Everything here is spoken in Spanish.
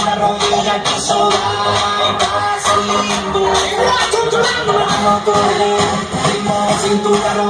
cintura, rodilla, el piso, va, pasa lindo. Vamos a correr, ritmo, cintura, el.